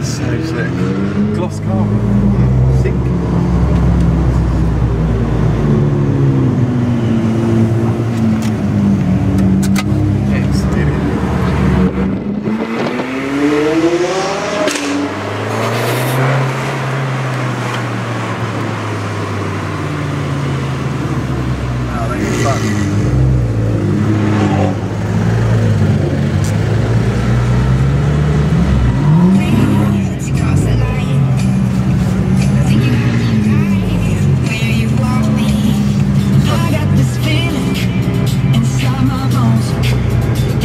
That's so sick. Gloss carbon. Hmm. Sick.